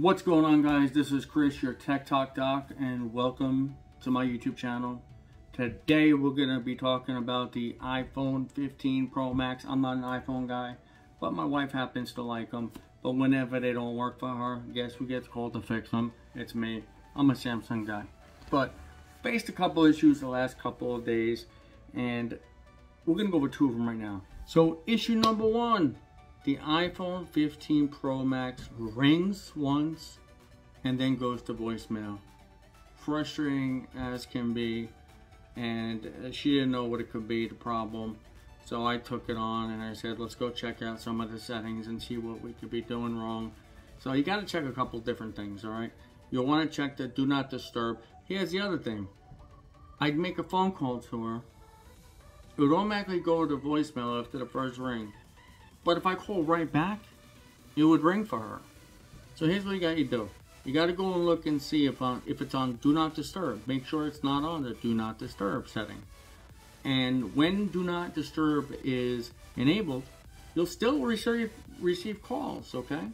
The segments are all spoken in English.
What's going on guys? This is Chris, your TechTok Doc, and welcome to my YouTube channel. Today we're going to be talking about the iPhone 15 Pro Max. I'm not an iPhone guy, but my wife happens to like them. But whenever they don't work for her, guess who gets called to fix them? It's me. I'm a Samsung guy. But faced a couple issues the last couple of days, and we're going to go over two of them right now. So issue number one, the iPhone 15 Pro Max rings once and then goes to voicemail. Frustrating as can be, and she didn't know what it could be, the problem. So I took it on and I said, let's go check out some of the settings and see what we could be doing wrong. So you gotta check a couple different things, all right? You'll wanna check the do not disturb. Here's the other thing. I'd make a phone call to her. It would automatically go to voicemail after the first ring. But if I call right back, it would ring for her. So here's what you got to do. You got to go and look and see if, on, if it's on Do Not Disturb. Make sure it's not on the Do Not Disturb setting. And when Do Not Disturb is enabled, you'll still receive, receive calls, okay?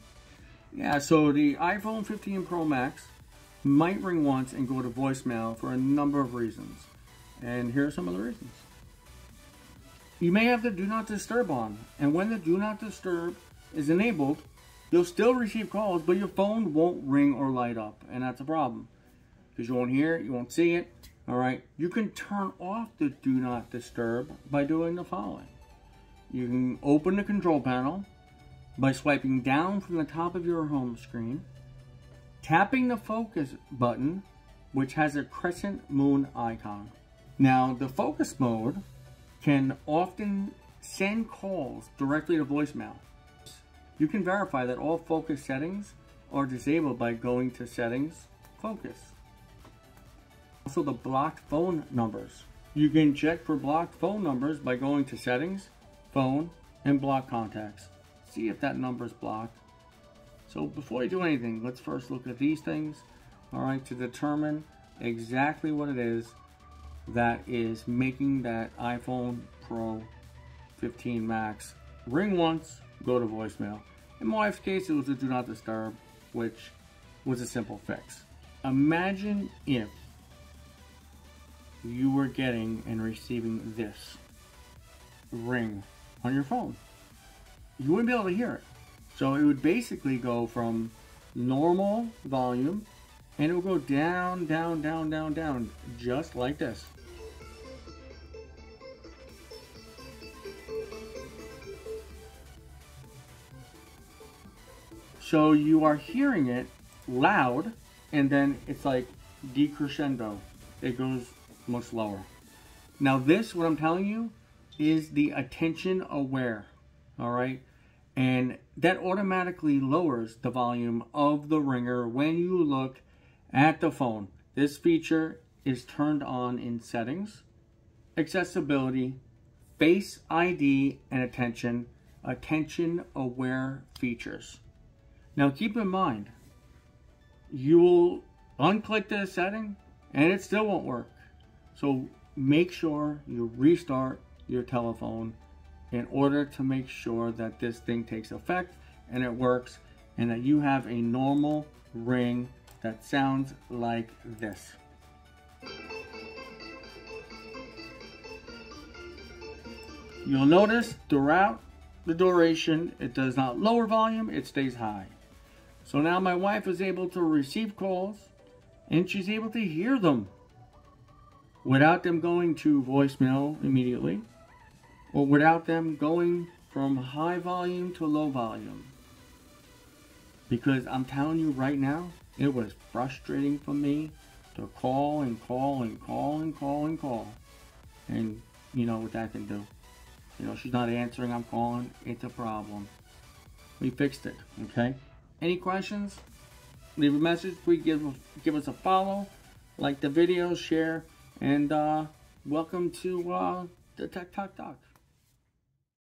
Yeah, so the iPhone 15 Pro Max might ring once and go to voicemail for a number of reasons. And here are some of the reasons. You may have the Do Not Disturb on, and when the Do Not Disturb is enabled, you'll still receive calls, but your phone won't ring or light up, and that's a problem. Because you won't hear it, you won't see it, alright? You can turn off the Do Not Disturb by doing the following. You can open the control panel by swiping down from the top of your home screen, tapping the focus button, which has a crescent moon icon. Now, the focus mode can often send calls directly to voicemail. You can verify that all focus settings are disabled by going to settings, focus. Also the blocked phone numbers. You can check for blocked phone numbers by going to settings, phone, and block contacts. See if that number is blocked. So before you do anything, let's first look at these things, all right, to determine exactly what it is that is making that iPhone Pro 15 Max ring once, go to voicemail. In my wife's case, it was a do not disturb, which was a simple fix. Imagine if you were getting and receiving this ring on your phone. You wouldn't be able to hear it. So it would basically go from normal volume and it will go down, down, down, down, down, just like this. So you are hearing it loud, and then it's like decrescendo. It goes much lower. Now this, what I'm telling you, is the attention aware, all right? And that automatically lowers the volume of the ringer when you look at the phone. This feature is turned on in settings, accessibility, face ID, and attention, attention aware features. Now keep in mind, you will unclick this setting and it still won't work. So make sure you restart your telephone in order to make sure that this thing takes effect and it works and that you have a normal ring that sounds like this. You'll notice throughout the duration, it does not lower volume, it stays high. So now my wife is able to receive calls and she's able to hear them without them going to voicemail immediately or without them going from high volume to low volume. Because I'm telling you right now, it was frustrating for me to call and call and call and call and call. And you know what that can do. You know, she's not answering, I'm calling, it's a problem. We fixed it, okay? Any questions? Leave a message. Please give, give us a follow. Like the video, share, and uh, welcome to uh, the TechTok Doc.